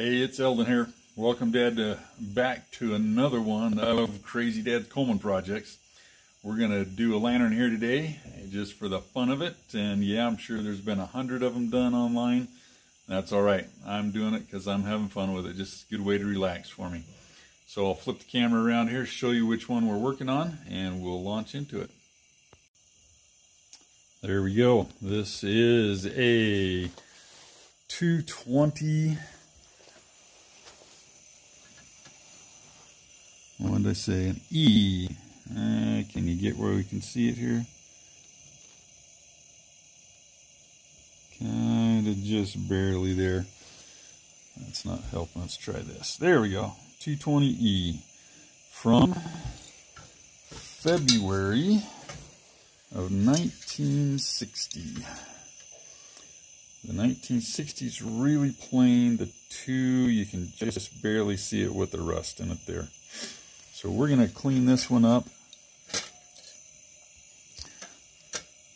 Hey, it's Eldon here. Welcome, Dad, to, back to another one of Crazy Dad's Coleman projects. We're going to do a lantern here today, just for the fun of it. And yeah, I'm sure there's been a hundred of them done online. That's all right. I'm doing it because I'm having fun with it. Just a good way to relax for me. So I'll flip the camera around here, show you which one we're working on, and we'll launch into it. There we go. This is a 220 what did I say? An E. Uh, can you get where we can see it here? Kind of just barely there. That's not helping. Let's try this. There we go. 220E from February of 1960. The 1960s really plain. The two, you can just barely see it with the rust in it there. So we're going to clean this one up.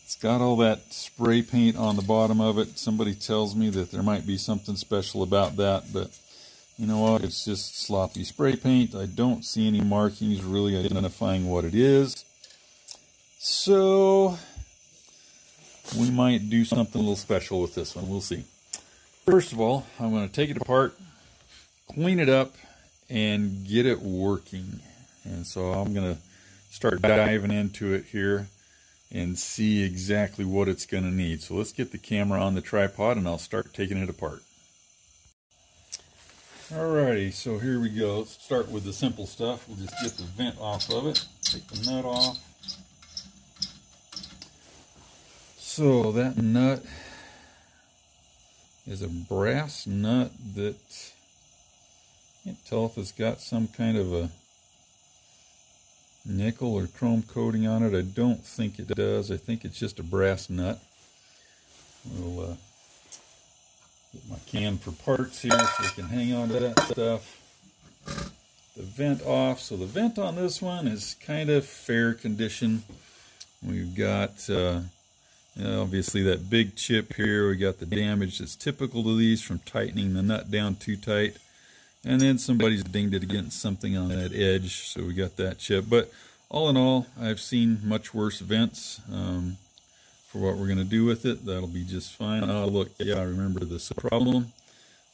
It's got all that spray paint on the bottom of it. Somebody tells me that there might be something special about that, but you know what? It's just sloppy spray paint. I don't see any markings really identifying what it is. So we might do something a little special with this one. We'll see. First of all, I'm going to take it apart, clean it up, and get it working. And so I'm going to start diving into it here and see exactly what it's going to need. So let's get the camera on the tripod and I'll start taking it apart. Alrighty, so here we go. Let's start with the simple stuff. We'll just get the vent off of it, take the nut off. So that nut is a brass nut that I can't tell if it's got some kind of a nickel or chrome coating on it. I don't think it does. I think it's just a brass nut. We'll uh, get my can for parts here so we can hang on to that stuff. The vent off. So the vent on this one is kind of fair condition. We've got uh, obviously that big chip here. We got the damage that's typical to these from tightening the nut down too tight. And then somebody's dinged it against something on that edge, so we got that chip. But all in all, I've seen much worse vents um, for what we're going to do with it. That'll be just fine. Oh, look, yeah, I remember this problem.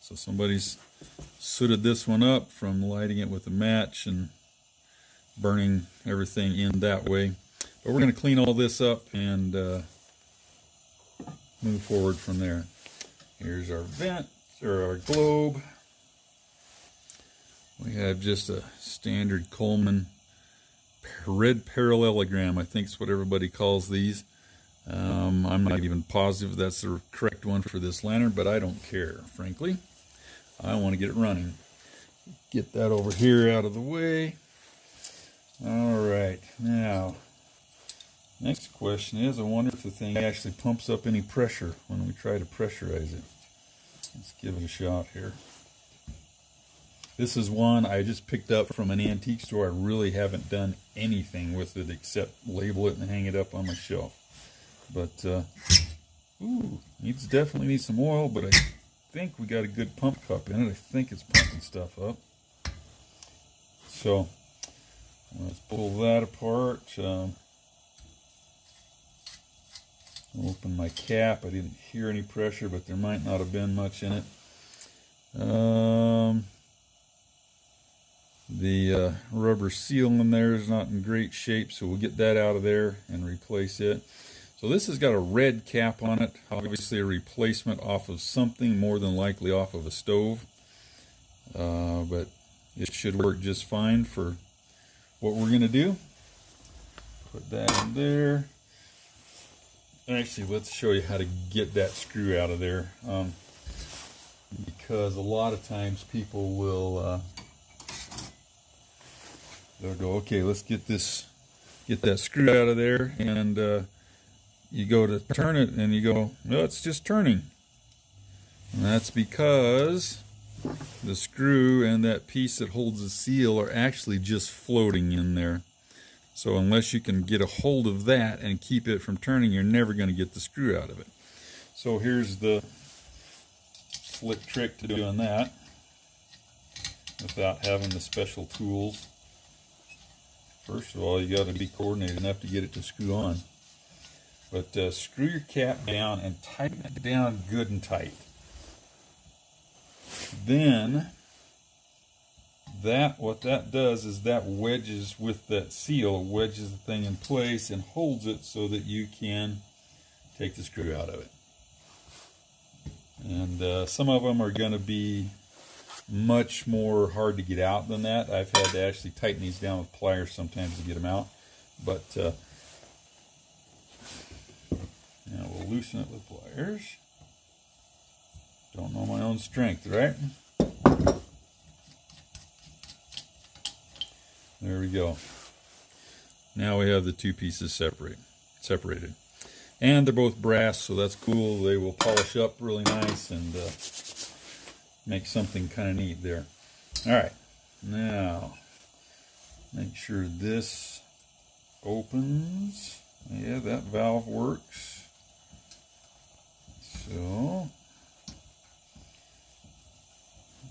So somebody's sooted this one up from lighting it with a match and burning everything in that way. But we're going to clean all this up and uh, move forward from there. Here's our vent, or our globe. We have just a standard Coleman red parallelogram, I think is what everybody calls these. Um, I'm not even positive that's the correct one for this lantern, but I don't care, frankly. I want to get it running. Get that over here out of the way. All right, now, next question is, I wonder if the thing actually pumps up any pressure when we try to pressurize it. Let's give it a shot here. This is one I just picked up from an antique store. I really haven't done anything with it except label it and hang it up on my shelf. But, uh, ooh, needs definitely needs some oil, but I think we got a good pump cup in it. I think it's pumping stuff up. So, let's pull that apart. Um, open my cap. I didn't hear any pressure, but there might not have been much in it. Um, the uh, rubber seal in there is not in great shape, so we'll get that out of there and replace it. So this has got a red cap on it, obviously a replacement off of something, more than likely off of a stove. Uh, but it should work just fine for what we're going to do. Put that in there. Actually, let's show you how to get that screw out of there. Um, because a lot of times people will uh, they'll go, okay, let's get this, get that screw out of there, and uh, you go to turn it, and you go, no, it's just turning. And that's because the screw and that piece that holds the seal are actually just floating in there. So unless you can get a hold of that and keep it from turning, you're never going to get the screw out of it. So here's the slick trick to doing that. without having the special tools. First of all, you got to be coordinated enough to get it to screw on. But uh, screw your cap down and tighten it down good and tight. Then, that what that does is that wedges with that seal, wedges the thing in place and holds it so that you can take the screw out of it. And uh, some of them are going to be much more hard to get out than that. I've had to actually tighten these down with pliers sometimes to get them out. But uh, now we'll loosen it with pliers. Don't know my own strength, right? There we go. Now we have the two pieces separate, separated. And they're both brass, so that's cool. They will polish up really nice and uh, make something kind of neat there. All right, now make sure this opens. Yeah, that valve works. So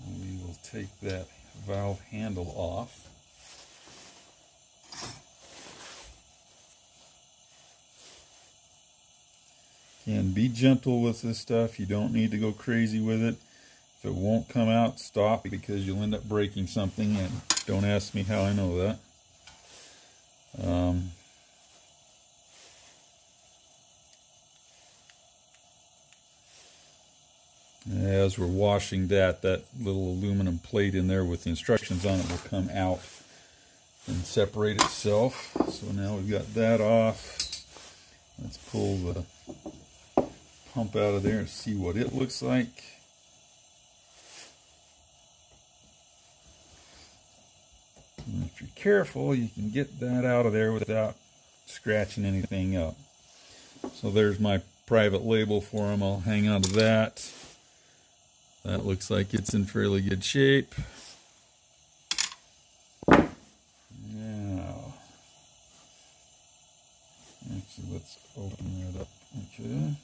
we will take that valve handle off. And be gentle with this stuff. You don't need to go crazy with it. If it won't come out, stop because you'll end up breaking something. And don't ask me how I know that. Um, as we're washing that, that little aluminum plate in there with the instructions on it will come out and separate itself. So now we've got that off. Let's pull the pump out of there and see what it looks like. And if you're careful, you can get that out of there without scratching anything up. So there's my private label for them. I'll hang on to that. That looks like it's in fairly good shape. Now, actually, let's open that up. Okay.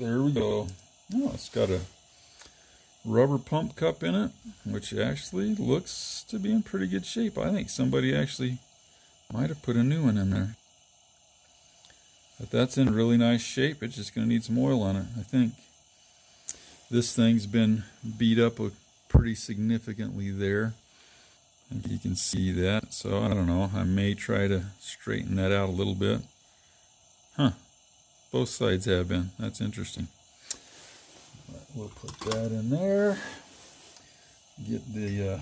There we go. Oh, it's got a rubber pump cup in it, which actually looks to be in pretty good shape. I think somebody actually might have put a new one in there. But that's in really nice shape. It's just going to need some oil on it, I think. This thing's been beat up pretty significantly there. I think you can see that. So I don't know. I may try to straighten that out a little bit. Huh. Both sides have been. That's interesting. We'll put that in there. Get the uh,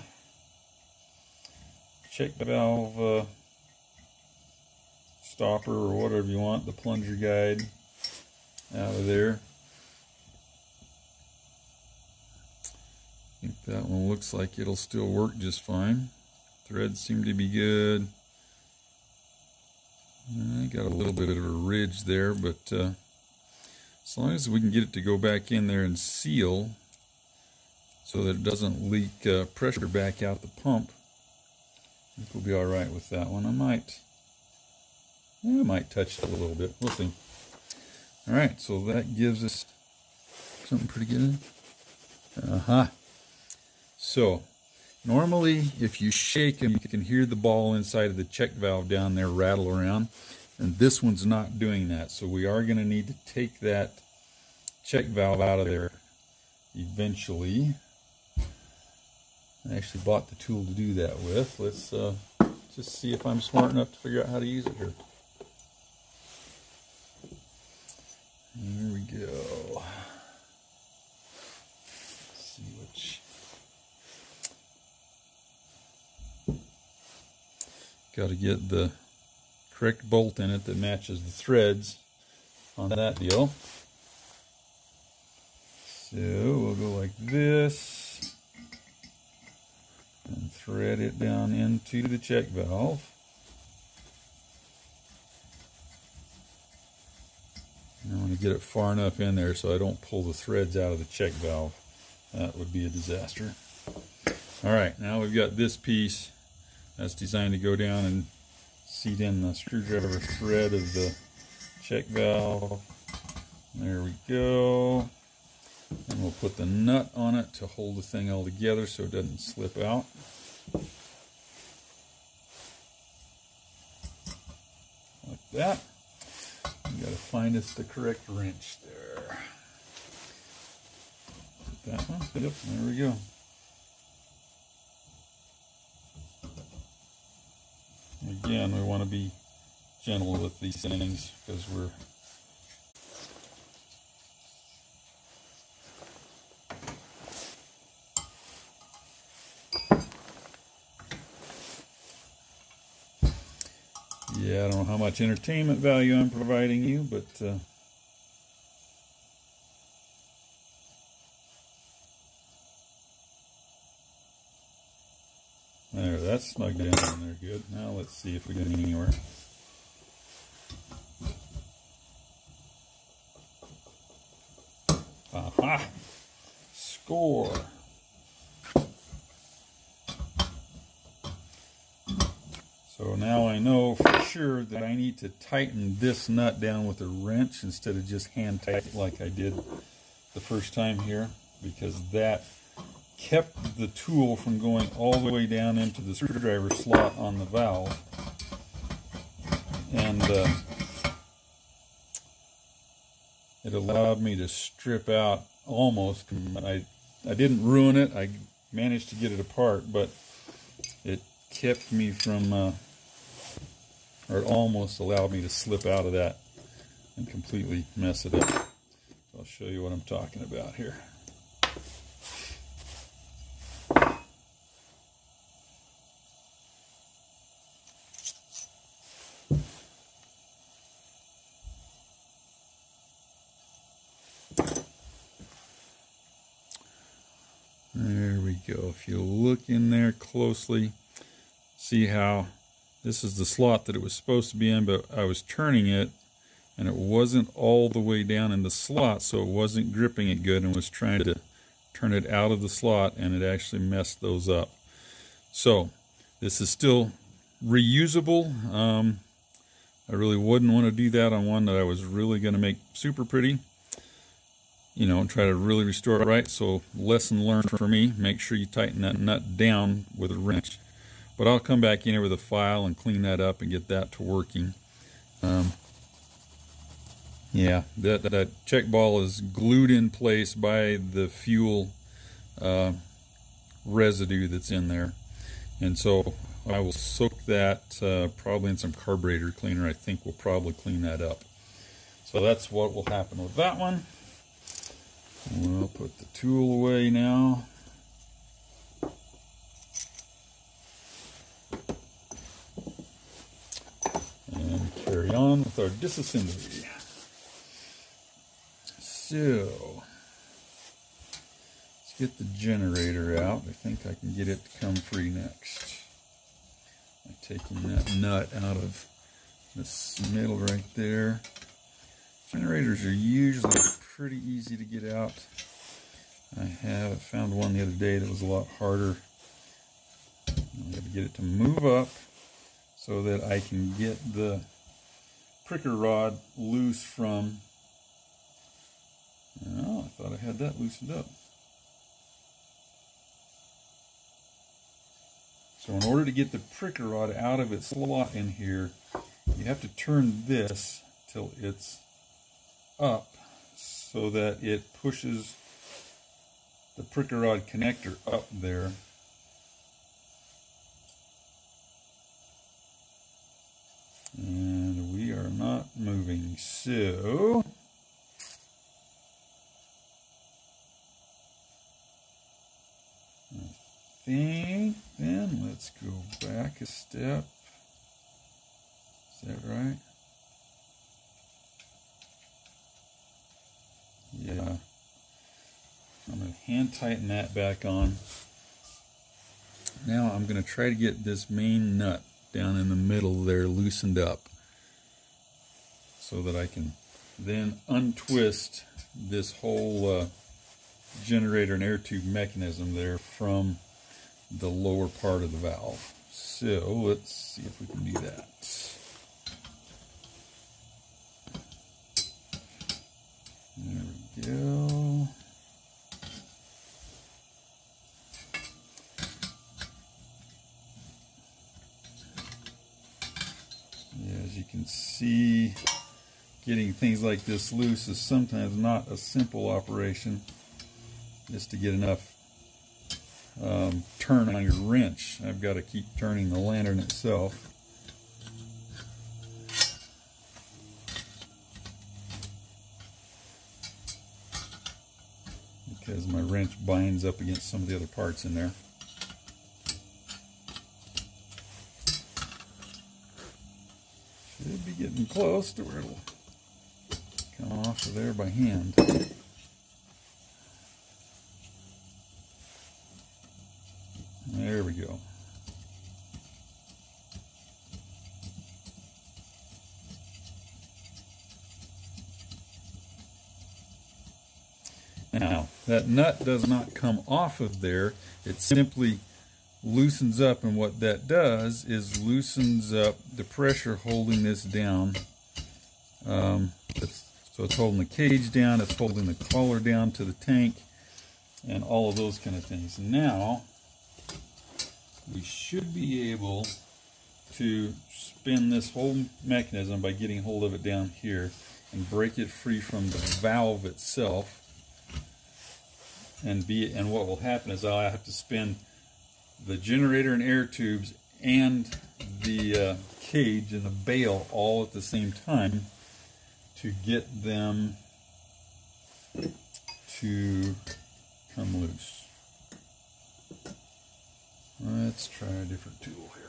check valve uh, stopper or whatever you want, the plunger guide out of there. I think that one looks like it'll still work just fine. Threads seem to be good. I got a little bit of a ridge there, but uh, as long as we can get it to go back in there and seal so that it doesn't leak uh, pressure back out the pump, I think we'll be all right with that one. I might, I might touch it a little bit. We'll see. All right, so that gives us something pretty good. Uh-huh. So Normally, if you shake them, you can hear the ball inside of the check valve down there rattle around. And this one's not doing that. So we are going to need to take that check valve out of there eventually. I actually bought the tool to do that with. Let's uh, just see if I'm smart enough to figure out how to use it here. There we go. Got to get the correct bolt in it that matches the threads on that deal. So we'll go like this and thread it down into the check valve. I want to get it far enough in there so I don't pull the threads out of the check valve. That would be a disaster. All right, now we've got this piece that's designed to go down and seat in the screwdriver thread of the check valve. There we go. And we'll put the nut on it to hold the thing all together so it doesn't slip out. Like that. You gotta find us the correct wrench there. That one? Yep, there we go. Again, we want to be gentle with these things because we're Yeah, I don't know how much entertainment value I'm providing you, but uh, snugged down in there good. Now let's see if we get anywhere. Aha! Score! So now I know for sure that I need to tighten this nut down with a wrench instead of just hand tight like I did the first time here because that kept the tool from going all the way down into the screwdriver slot on the valve. And uh, it allowed me to strip out almost. I, I didn't ruin it. I managed to get it apart, but it kept me from uh, or it almost allowed me to slip out of that and completely mess it up. So I'll show you what I'm talking about here. There we go. If you look in there closely, see how this is the slot that it was supposed to be in, but I was turning it and it wasn't all the way down in the slot, so it wasn't gripping it good and was trying to turn it out of the slot and it actually messed those up. So this is still reusable. Um, I really wouldn't want to do that on one that I was really going to make super pretty. You know, try to really restore it right. So lesson learned for me, make sure you tighten that nut down with a wrench. But I'll come back in here with a file and clean that up and get that to working. Um, yeah, that, that check ball is glued in place by the fuel uh, residue that's in there. And so I will soak that uh, probably in some carburetor cleaner. I think we'll probably clean that up. So that's what will happen with that one. We'll put the tool away now. And carry on with our disassembly. So, let's get the generator out. I think I can get it to come free next. I'm taking that nut out of this middle right there. Generators are usually pretty easy to get out. I have found one the other day that was a lot harder. I got to get it to move up so that I can get the pricker rod loose from, oh, I thought I had that loosened up. So in order to get the pricker rod out of its slot in here, you have to turn this till it's up so that it pushes the pricker rod connector up there And we are not moving. So, I think then let's go back a step. Is that right? Yeah. I'm going to hand tighten that back on. Now I'm going to try to get this main nut down in the middle there loosened up so that I can then untwist this whole uh, generator and air tube mechanism there from the lower part of the valve. So let's see if we can do that. See getting things like this loose is sometimes not a simple operation just to get enough um, turn on your wrench. I've got to keep turning the lantern itself. Because my wrench binds up against some of the other parts in there. Should be getting close to where it'll come off of there by hand. There we go. Now, that nut does not come off of there. It simply loosens up, and what that does is loosens up the pressure holding this down. Um, it's, so it's holding the cage down, it's holding the collar down to the tank, and all of those kind of things. Now, we should be able to spin this whole mechanism by getting hold of it down here and break it free from the valve itself and be and what will happen is I'll have to spin the generator and air tubes and the uh, cage and the bail all at the same time to get them to come loose. Let's try a different tool here.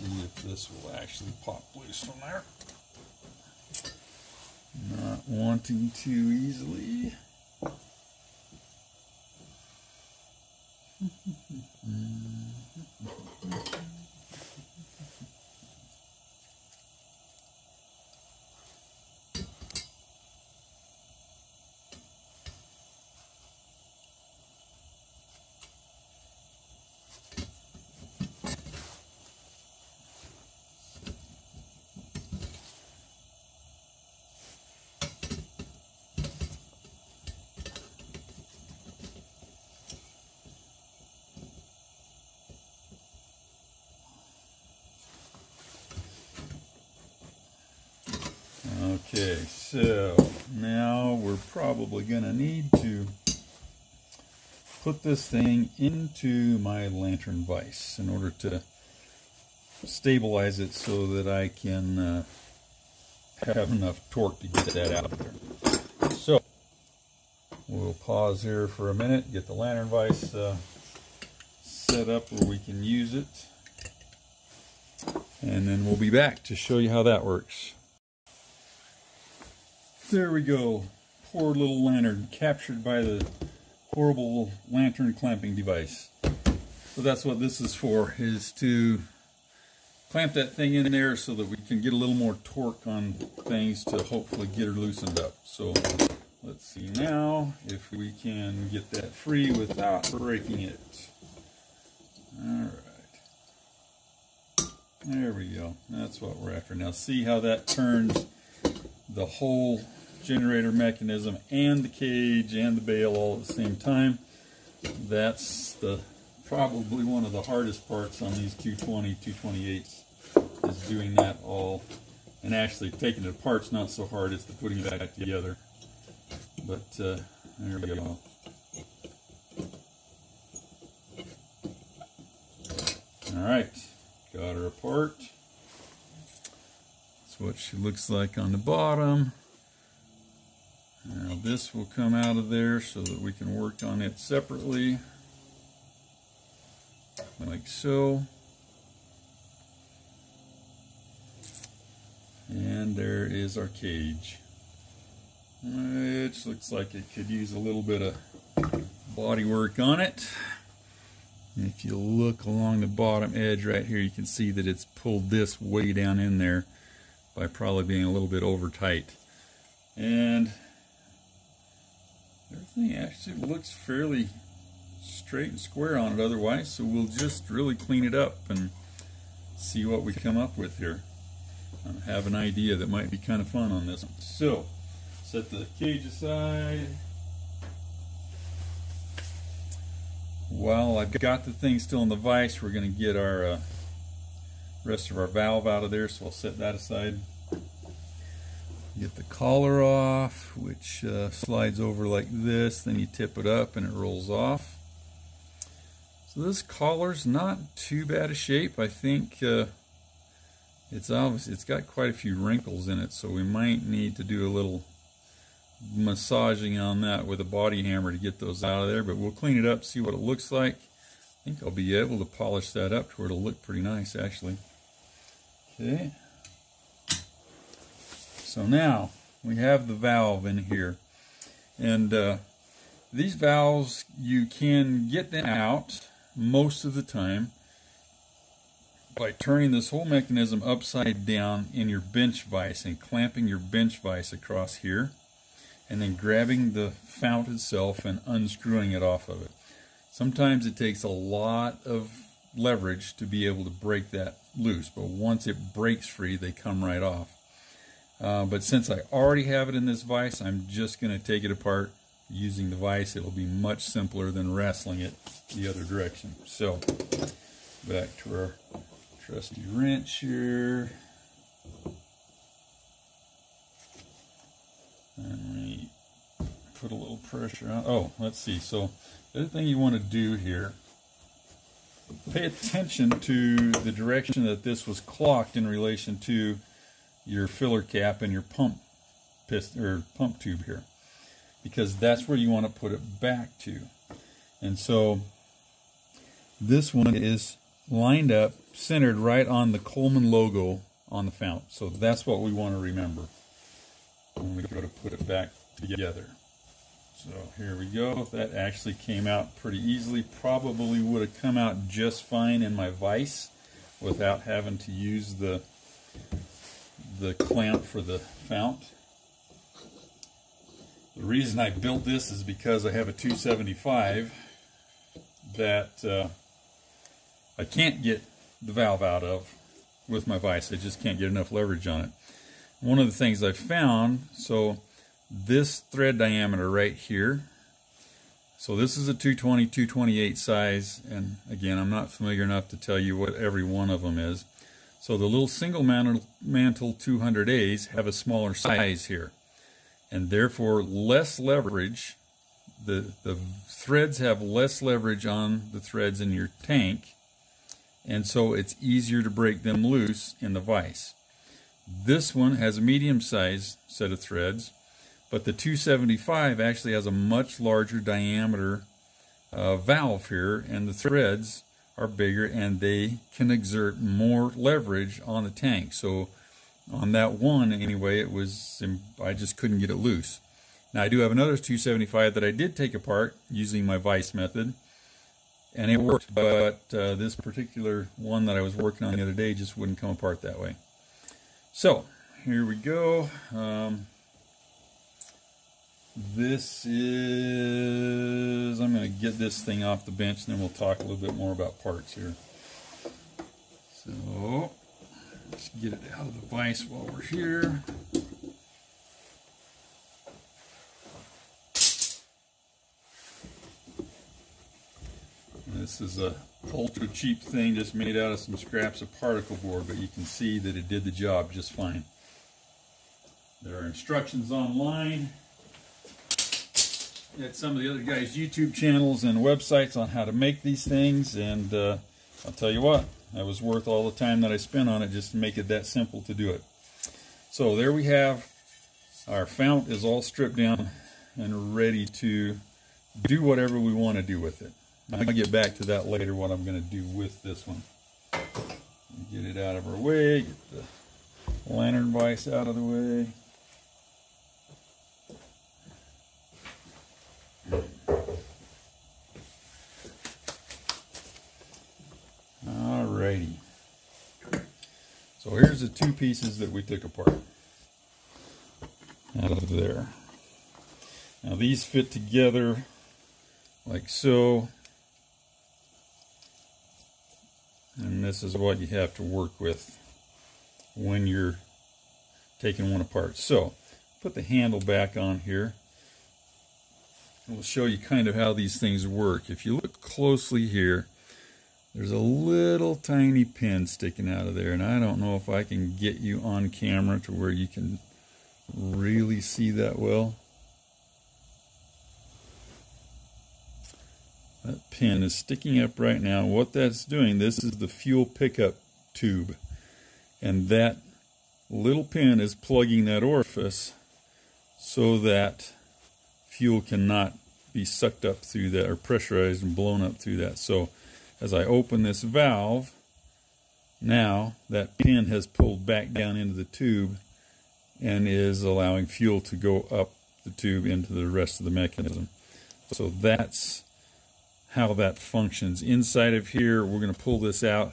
See if this will actually pop loose from there. Not wanting to easily. Okay, so now we're probably going to need to put this thing into my lantern vise in order to stabilize it so that I can uh, have enough torque to get that out of there. So we'll pause here for a minute, get the lantern vise uh, set up where we can use it, and then we'll be back to show you how that works. There we go. Poor little lantern captured by the horrible lantern clamping device. So that's what this is for, is to clamp that thing in there so that we can get a little more torque on things to hopefully get her loosened up. So let's see now if we can get that free without breaking it. Alright. There we go. That's what we're after. Now see how that turns the whole generator mechanism and the cage and the bail all at the same time. That's the probably one of the hardest parts on these 220, 228s is doing that all. And actually taking it apart's not so hard, it's the putting it back together. But uh, there we go. All right, got her apart. That's what she looks like on the bottom. Now this will come out of there so that we can work on it separately, like so. And there is our cage, which looks like it could use a little bit of body work on it. And if you look along the bottom edge right here, you can see that it's pulled this way down in there by probably being a little bit over tight. And everything actually looks fairly straight and square on it otherwise, so we'll just really clean it up and see what we come up with here. I have an idea that might be kind of fun on this one. So, set the cage aside. While I've got the thing still in the vise, we're going to get our uh, rest of our valve out of there, so I'll set that aside. Get the collar off, which uh, slides over like this, then you tip it up and it rolls off. So this collar's not too bad a shape. I think uh, it's obvious it's got quite a few wrinkles in it, so we might need to do a little massaging on that with a body hammer to get those out of there, but we'll clean it up, see what it looks like. I think I'll be able to polish that up to where it'll look pretty nice actually. Okay. So now we have the valve in here. And uh, these valves, you can get them out most of the time by turning this whole mechanism upside down in your bench vise and clamping your bench vise across here and then grabbing the fount itself and unscrewing it off of it. Sometimes it takes a lot of leverage to be able to break that loose, but once it breaks free, they come right off. Uh, but since I already have it in this vise, I'm just going to take it apart using the vise. It'll be much simpler than wrestling it the other direction. So, back to our trusty wrench here. And we put a little pressure on. Oh, let's see. So the other thing you want to do here, pay attention to the direction that this was clocked in relation to your filler cap and your pump piston or pump tube here because that's where you want to put it back to. And so this one is lined up, centered right on the Coleman logo on the fount. So that's what we want to remember when we go to put it back together. So here we go. That actually came out pretty easily. Probably would have come out just fine in my vise without having to use the the clamp for the fount. The reason I built this is because I have a 275 that uh, I can't get the valve out of with my vise. I just can't get enough leverage on it. One of the things I found, so this thread diameter right here, so this is a 220, 228 size, and again, I'm not familiar enough to tell you what every one of them is. So the little single mantle, mantle 200As have a smaller size here, and therefore less leverage. The, the threads have less leverage on the threads in your tank, and so it's easier to break them loose in the vise. This one has a medium-sized set of threads, but the 275 actually has a much larger diameter uh, valve here, and the threads are bigger and they can exert more leverage on the tank. So on that one, anyway, it was I just couldn't get it loose. Now I do have another 275 that I did take apart using my vise method, and it worked, but uh, this particular one that I was working on the other day just wouldn't come apart that way. So here we go. Um, this is, I'm going to get this thing off the bench and then we'll talk a little bit more about parts here. So let's get it out of the vise while we're here. This is a ultra cheap thing just made out of some scraps of particle board, but you can see that it did the job just fine. There are instructions online at some of the other guys' YouTube channels and websites on how to make these things, and uh, I'll tell you what, that was worth all the time that I spent on it just to make it that simple to do it. So there we have our fount is all stripped down and ready to do whatever we want to do with it. I'll get back to that later, what I'm going to do with this one. Get it out of our way, get the lantern vise out of the way. Alrighty. So here's the two pieces that we took apart out of there. Now these fit together like so. And this is what you have to work with when you're taking one apart. So put the handle back on here. We'll show you kind of how these things work. If you look closely here, there's a little tiny pin sticking out of there. And I don't know if I can get you on camera to where you can really see that well. That pin is sticking up right now. What that's doing, this is the fuel pickup tube. And that little pin is plugging that orifice so that fuel cannot be sucked up through that or pressurized and blown up through that. So as I open this valve, now that pin has pulled back down into the tube and is allowing fuel to go up the tube into the rest of the mechanism. So that's how that functions. Inside of here, we're going to pull this out,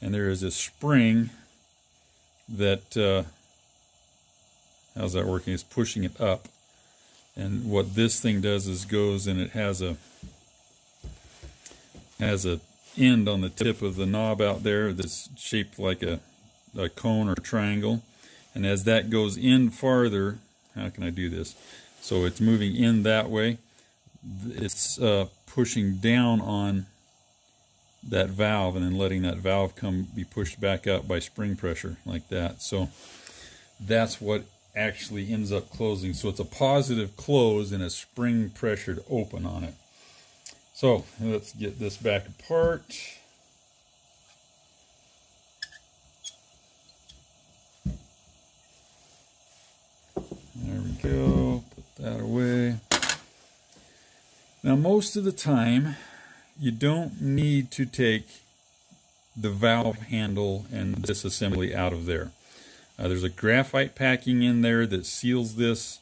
and there is a spring that, uh, how's that working? It's pushing it up. And what this thing does is goes and it has a has a end on the tip of the knob out there that's shaped like a, a cone or triangle. And as that goes in farther, how can I do this? So it's moving in that way. It's uh, pushing down on that valve and then letting that valve come be pushed back up by spring pressure like that. So that's what actually ends up closing. So it's a positive close and a spring pressured open on it. So let's get this back apart. There we go. Put that away. Now, most of the time, you don't need to take the valve handle and this assembly out of there. Uh, there's a graphite packing in there that seals this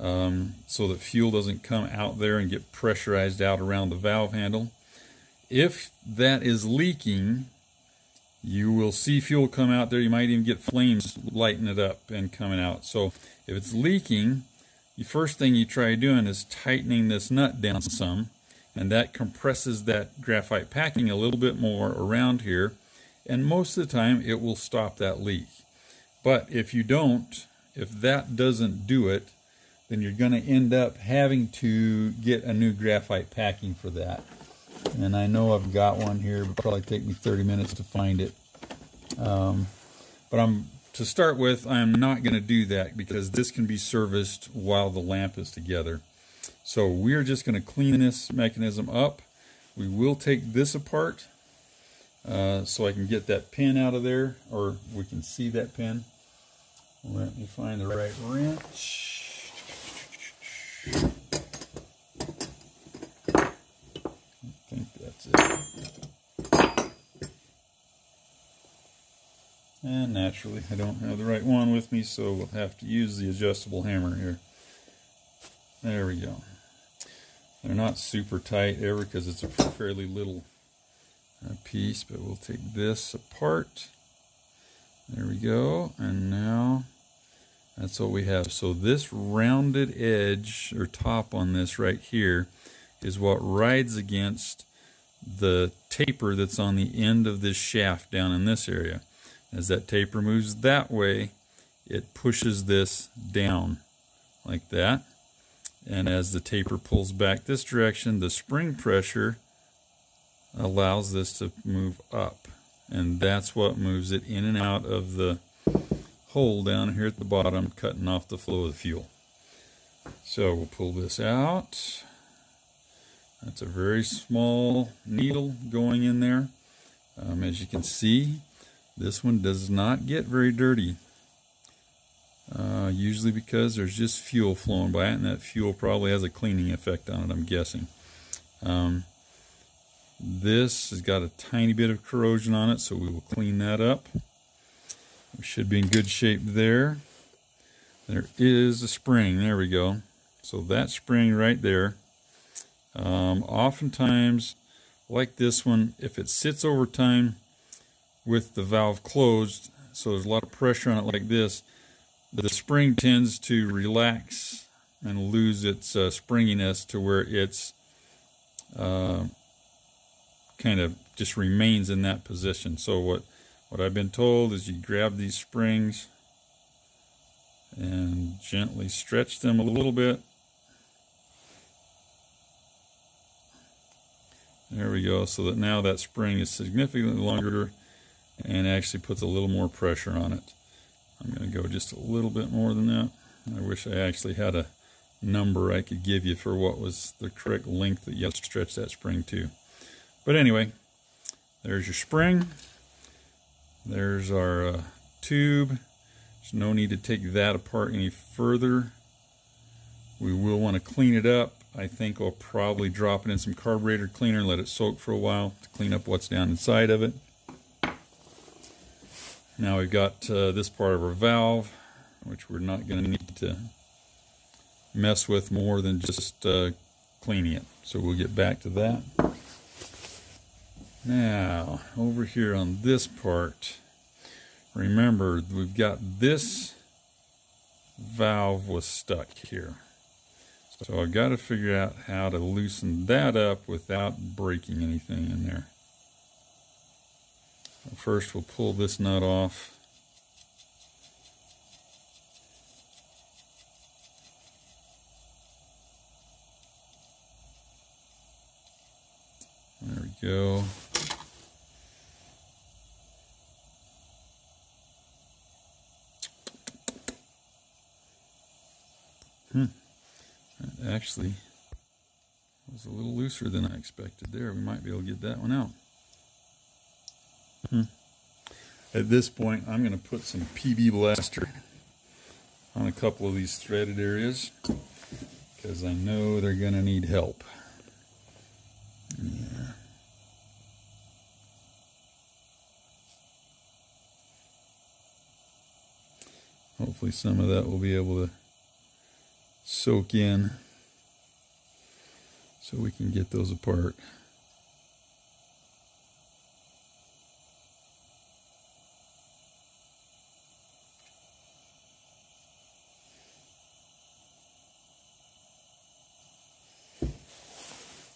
um, so that fuel doesn't come out there and get pressurized out around the valve handle. If that is leaking, you will see fuel come out there. You might even get flames lighting it up and coming out. So if it's leaking, the first thing you try doing is tightening this nut down some and that compresses that graphite packing a little bit more around here and most of the time it will stop that leak but if you don't if that doesn't do it then you're going to end up having to get a new graphite packing for that and I know I've got one here probably take me 30 minutes to find it um, but I'm to start with, I'm not going to do that because this can be serviced while the lamp is together. So we're just going to clean this mechanism up. We will take this apart uh, so I can get that pin out of there, or we can see that pin. Let me find the right wrench. I think that's it. And naturally, I don't have the right one with me, so we'll have to use the adjustable hammer here. There we go. They're not super tight ever because it's a fairly little uh, piece, but we'll take this apart. There we go. And now that's what we have. So this rounded edge or top on this right here is what rides against the taper that's on the end of this shaft down in this area. As that taper moves that way, it pushes this down like that. And as the taper pulls back this direction, the spring pressure allows this to move up. And that's what moves it in and out of the hole down here at the bottom, cutting off the flow of the fuel. So we'll pull this out. That's a very small needle going in there. Um, as you can see, this one does not get very dirty. Uh, usually because there's just fuel flowing by it, and that fuel probably has a cleaning effect on it, I'm guessing. Um, this has got a tiny bit of corrosion on it, so we will clean that up. We should be in good shape there. There is a spring, there we go. So that spring right there, um, oftentimes, like this one, if it sits over time, with the valve closed, so there's a lot of pressure on it like this, the spring tends to relax and lose its uh, springiness to where it's uh, kind of just remains in that position. So what, what I've been told is you grab these springs and gently stretch them a little bit. There we go, so that now that spring is significantly longer and actually puts a little more pressure on it. I'm going to go just a little bit more than that. I wish I actually had a number I could give you for what was the correct length that you have to stretch that spring to. But anyway, there's your spring. There's our uh, tube. There's no need to take that apart any further. We will want to clean it up. I think I'll probably drop it in some carburetor cleaner and let it soak for a while to clean up what's down inside of it. Now we've got uh, this part of our valve, which we're not going to need to mess with more than just uh, cleaning it. So we'll get back to that. Now, over here on this part, remember we've got this valve was stuck here. So I've got to figure out how to loosen that up without breaking anything in there. First we'll pull this nut off. There we go. Hmm. That actually was a little looser than I expected there. We might be able to get that one out. Hmm. At this point, I'm going to put some PB Blaster on a couple of these threaded areas because I know they're going to need help. Yeah. Hopefully some of that will be able to soak in so we can get those apart.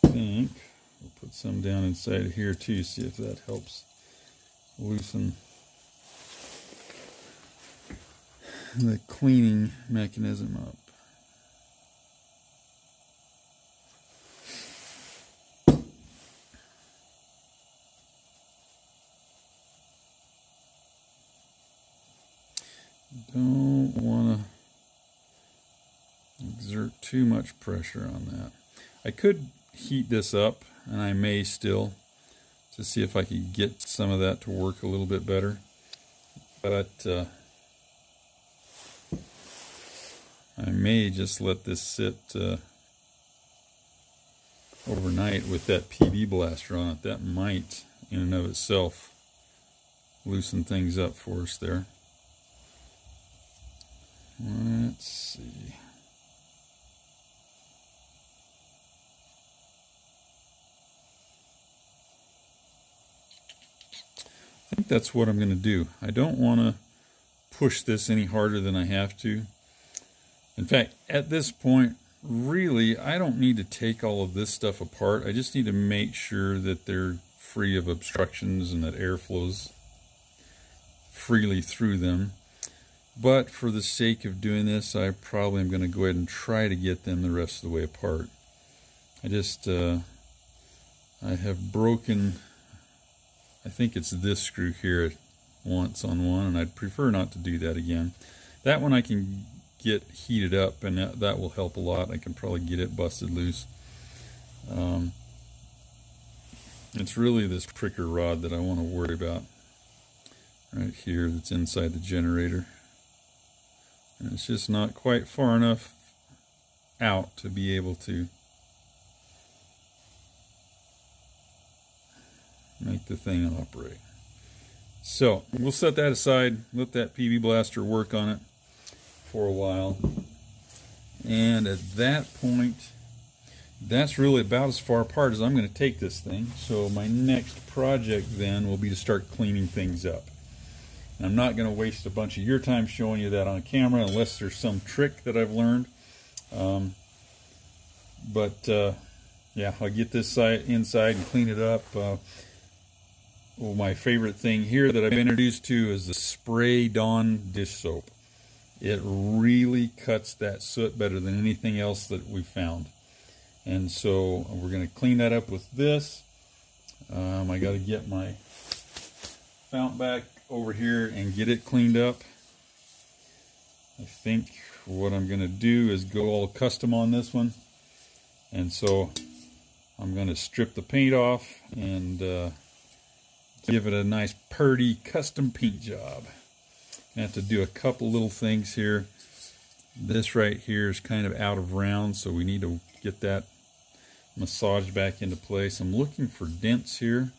I think we'll put some down inside here too, see if that helps loosen the cleaning mechanism up. Don't want to exert too much pressure on that. I could heat this up and I may still to see if I could get some of that to work a little bit better. But uh, I may just let this sit uh, overnight with that PB blaster on it. That might, in and of itself, loosen things up for us there. Let's see. Think that's what I'm going to do. I don't want to push this any harder than I have to. In fact, at this point, really, I don't need to take all of this stuff apart. I just need to make sure that they're free of obstructions and that air flows freely through them. But for the sake of doing this, I probably am going to go ahead and try to get them the rest of the way apart. I just, uh, I have broken I think it's this screw here once on one, and I'd prefer not to do that again. That one I can get heated up, and that, that will help a lot. I can probably get it busted loose. Um, it's really this pricker rod that I want to worry about right here that's inside the generator. And it's just not quite far enough out to be able to make the thing operate. So we'll set that aside, let that PB blaster work on it for a while. And at that point, that's really about as far apart as I'm going to take this thing. So my next project then will be to start cleaning things up. And I'm not going to waste a bunch of your time showing you that on camera unless there's some trick that I've learned. Um, but uh, yeah, I'll get this side inside and clean it up. Uh, well, my favorite thing here that I've been introduced to is the Spray Dawn dish soap. It really cuts that soot better than anything else that we found. And so we're going to clean that up with this. Um, I got to get my fountain back over here and get it cleaned up. I think what I'm going to do is go all custom on this one. And so I'm going to strip the paint off and uh, give it a nice purty custom paint job. I have to do a couple little things here. This right here is kind of out of round, so we need to get that massaged back into place. I'm looking for dents here,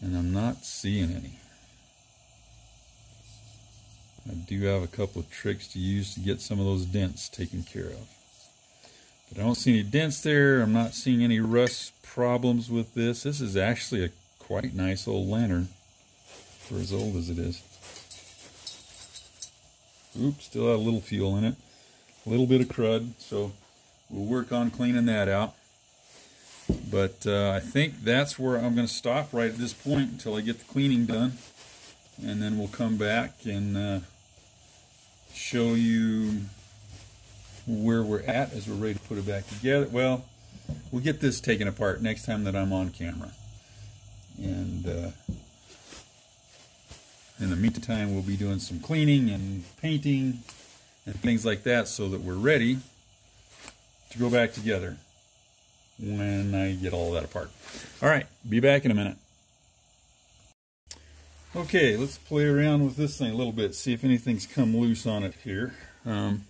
and I'm not seeing any. I do have a couple of tricks to use to get some of those dents taken care of. But I don't see any dents there. I'm not seeing any rust problems with this. This is actually a quite nice old lantern for as old as it is. Oops, still had a little fuel in it. A little bit of crud, so we'll work on cleaning that out. But uh, I think that's where I'm going to stop right at this point until I get the cleaning done. And then we'll come back and uh, show you where we're at as we're ready to put it back together. Well, we'll get this taken apart next time that I'm on camera. And uh, in the meantime, we'll be doing some cleaning and painting and things like that so that we're ready to go back together when I get all that apart. All right, be back in a minute. Okay, let's play around with this thing a little bit, see if anything's come loose on it here. Um,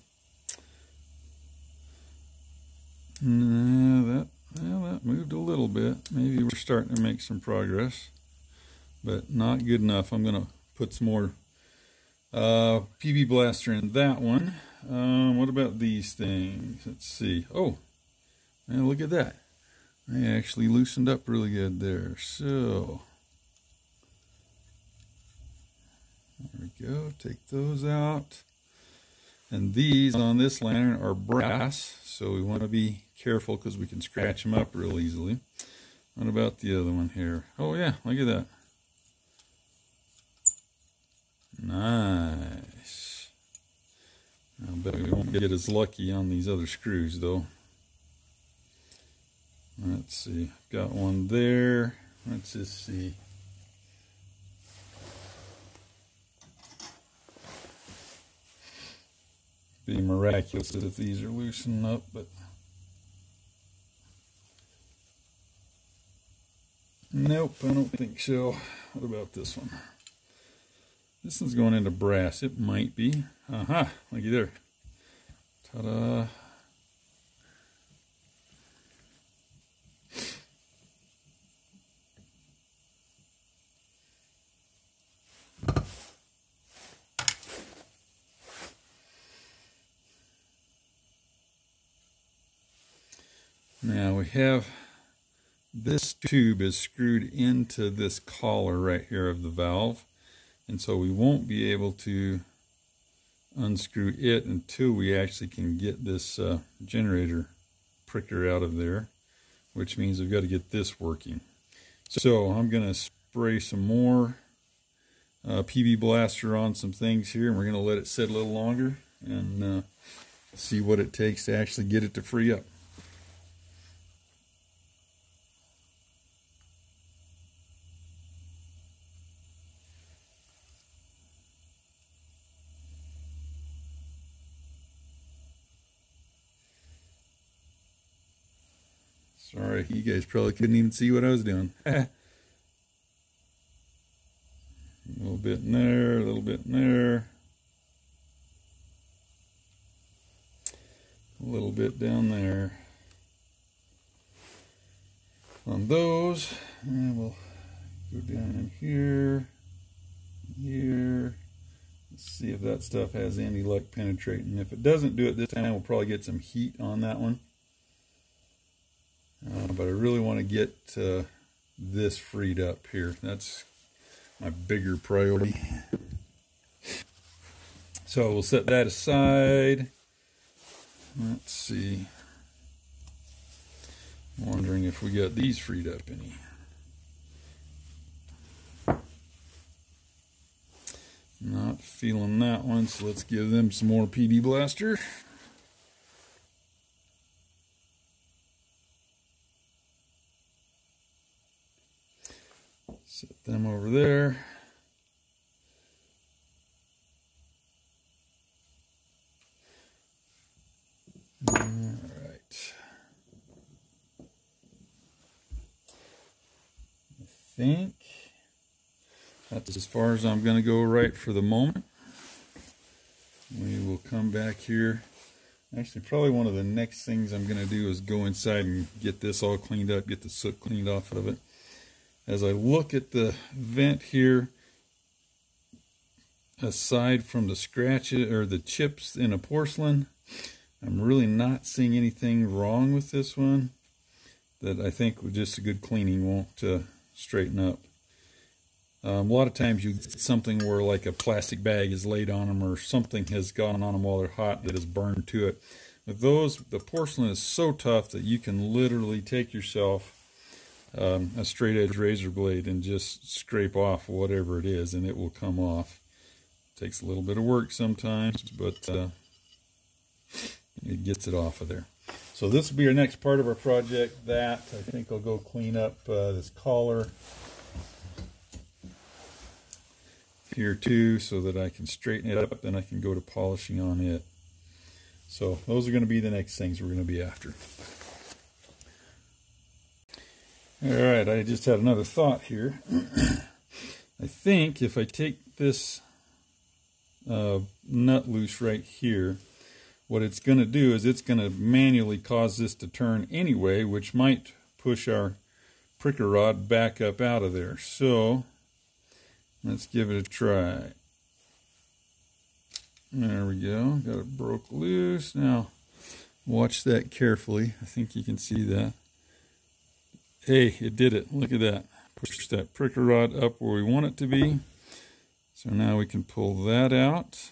that, well, that moved a little bit. Maybe we're starting to make some progress, but not good enough. I'm going to put some more uh, PB Blaster in that one. Um, what about these things? Let's see. Oh, and look at that. They actually loosened up really good there. So, there we go. Take those out. And these on this lantern are brass, so we want to be careful because we can scratch them up real easily. What about the other one here? Oh yeah, look at that. Nice. I bet we won't get as lucky on these other screws though. Let's see, got one there. Let's just see. Be miraculous if these are loosening up, but nope, I don't think so. What about this one? This one's going into brass. It might be. Aha, uh -huh. looky there. Ta-da. Now we have this tube is screwed into this collar right here of the valve and so we won't be able to unscrew it until we actually can get this uh, generator pricker out of there which means we've got to get this working. So I'm going to spray some more uh, PB blaster on some things here and we're going to let it sit a little longer and uh, see what it takes to actually get it to free up you guys probably couldn't even see what I was doing. a little bit in there, a little bit in there. A little bit down there. On those, and we'll go down in here, here. Let's see if that stuff has any luck penetrating. If it doesn't do it this time, we'll probably get some heat on that one. Uh, but I really want to get uh, this freed up here. That's my bigger priority. So we'll set that aside. Let's see. I'm wondering if we got these freed up any. Not feeling that one, so let's give them some more PB Blaster. Them over there. All right. I think that's as far as I'm going to go right for the moment. We will come back here. Actually, probably one of the next things I'm going to do is go inside and get this all cleaned up, get the soot cleaned off of it. As I look at the vent here, aside from the scratches or the chips in a porcelain, I'm really not seeing anything wrong with this one that I think with just a good cleaning won't uh, straighten up. Um, a lot of times you get something where like a plastic bag is laid on them or something has gone on them while they're hot that is burned to it. With those, the porcelain is so tough that you can literally take yourself um, a straight edge razor blade and just scrape off whatever it is and it will come off. Takes a little bit of work sometimes, but uh, it gets it off of there. So this will be our next part of our project. That I think I'll go clean up uh, this collar here too so that I can straighten it up then I can go to polishing on it. So those are going to be the next things we're going to be after. Alright, I just had another thought here. I think if I take this uh, nut loose right here, what it's going to do is it's going to manually cause this to turn anyway, which might push our pricker rod back up out of there. So let's give it a try. There we go. Got it broke loose. Now watch that carefully. I think you can see that. Hey, it did it. Look at that. Push that pricker rod up where we want it to be. So now we can pull that out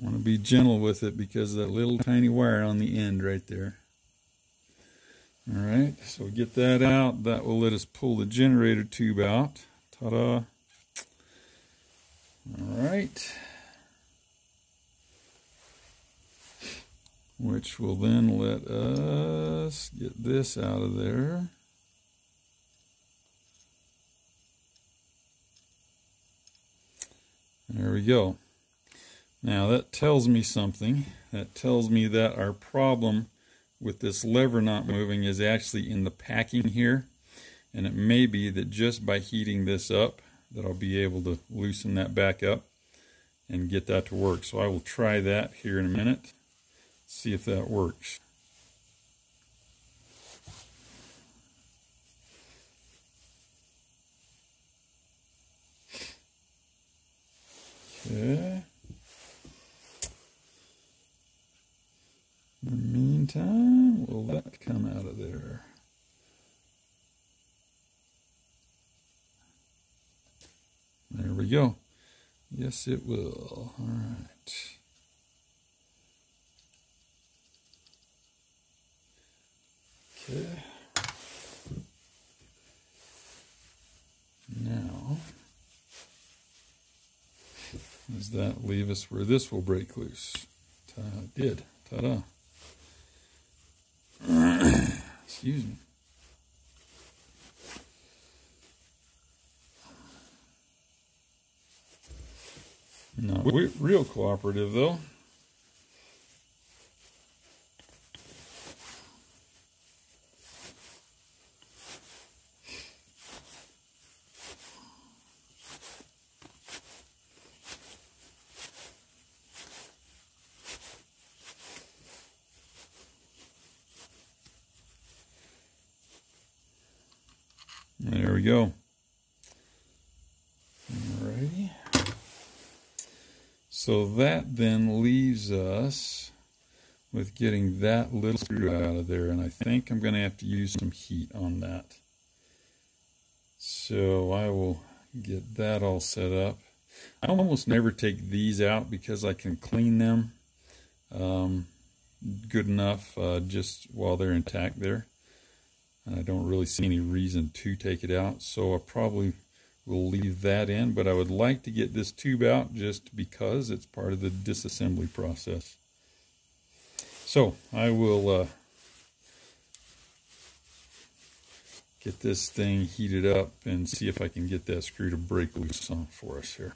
want to be gentle with it because that little tiny wire on the end right there. All right, so get that out. That will let us pull the generator tube out. Ta-da. All right. Which will then let us get this out of there. There we go. Now that tells me something. That tells me that our problem with this lever not moving is actually in the packing here. And it may be that just by heating this up that I'll be able to loosen that back up and get that to work. So I will try that here in a minute, see if that works. Okay. In the meantime, will that come out of there? There we go. Yes, it will. All right. Now, does that leave us where this will break loose? it did. Ta-da. Excuse me. Not real cooperative though. There we go. Alrighty. So that then leaves us with getting that little screw out of there. And I think I'm going to have to use some heat on that. So I will get that all set up. I almost never take these out because I can clean them um, good enough uh, just while they're intact there. I don't really see any reason to take it out, so I probably we'll leave that in, but I would like to get this tube out just because it's part of the disassembly process. So I will uh, get this thing heated up and see if I can get that screw to break loose on for us here.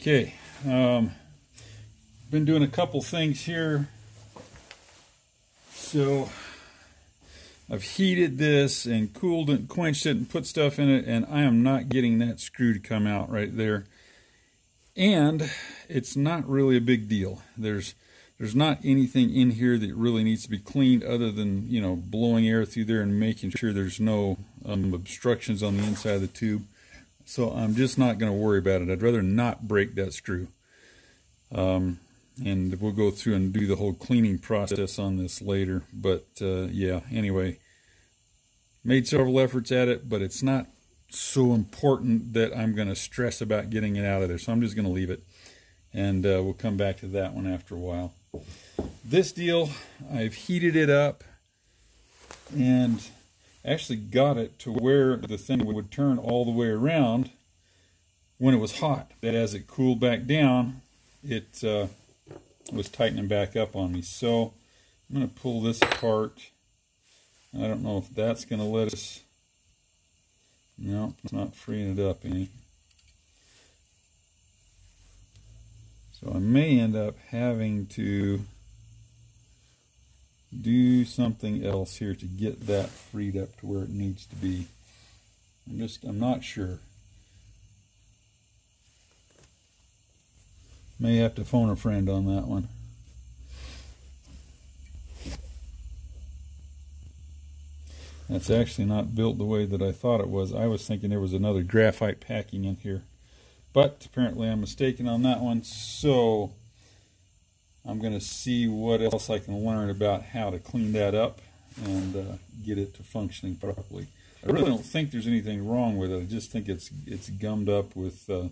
Okay, um, been doing a couple things here. So I've heated this and cooled it, quenched it, and put stuff in it, and I am not getting that screw to come out right there. And it's not really a big deal. There's there's not anything in here that really needs to be cleaned other than, you know, blowing air through there and making sure there's no um, obstructions on the inside of the tube. So I'm just not going to worry about it. I'd rather not break that screw. Um, and we'll go through and do the whole cleaning process on this later. But uh, yeah, anyway, made several efforts at it, but it's not so important that I'm going to stress about getting it out of there. So I'm just going to leave it. And uh, we'll come back to that one after a while. This deal, I've heated it up and actually got it to where the thing would turn all the way around when it was hot. But as it cooled back down, it uh, was tightening back up on me. So I'm going to pull this apart. I don't know if that's going to let us... No, it's not freeing it up any. So I may end up having to do something else here to get that freed up to where it needs to be. I'm just, I'm not sure. May have to phone a friend on that one. That's actually not built the way that I thought it was. I was thinking there was another graphite packing in here. But apparently I'm mistaken on that one. So I'm going to see what else I can learn about how to clean that up and uh, get it to functioning properly. I really don't think there's anything wrong with it. I just think it's it's gummed up with uh,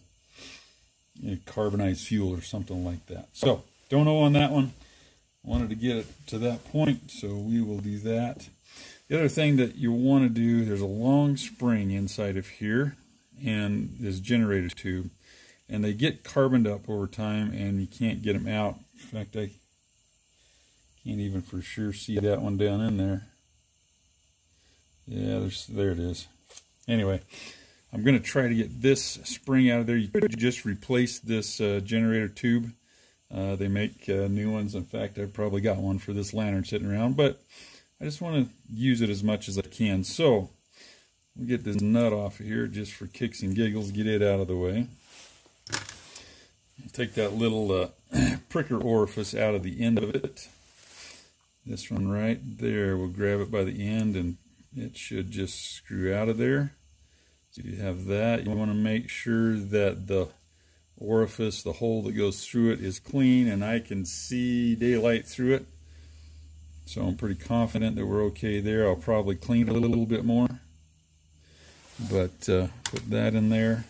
carbonized fuel or something like that. So don't know on that one. Wanted to get it to that point, so we will do that. The other thing that you want to do, there's a long spring inside of here and this generator tube, and they get carboned up over time, and you can't get them out in fact, I can't even for sure see that one down in there. Yeah, there's there it is. Anyway, I'm going to try to get this spring out of there. You could just replace this uh, generator tube. Uh, they make uh, new ones. In fact, I've probably got one for this lantern sitting around, but I just want to use it as much as I can. So, we'll get this nut off of here just for kicks and giggles, get it out of the way. Take that little uh, pricker orifice out of the end of it. This one right there, we'll grab it by the end and it should just screw out of there. So you have that. You want to make sure that the orifice, the hole that goes through it is clean and I can see daylight through it. So I'm pretty confident that we're okay there. I'll probably clean it a little bit more. But uh, put that in there.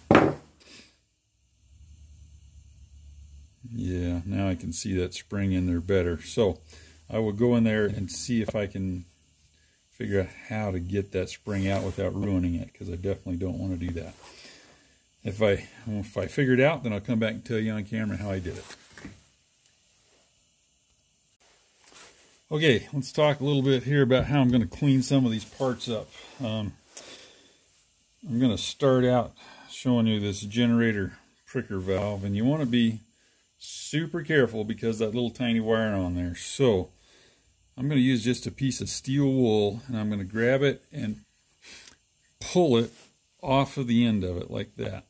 Yeah, now I can see that spring in there better. So I will go in there and see if I can figure out how to get that spring out without ruining it because I definitely don't want to do that. If I if I figure it out, then I'll come back and tell you on camera how I did it. Okay, let's talk a little bit here about how I'm going to clean some of these parts up. Um, I'm going to start out showing you this generator pricker valve, and you want to be super careful because that little tiny wire on there. So I'm going to use just a piece of steel wool and I'm going to grab it and pull it off of the end of it like that.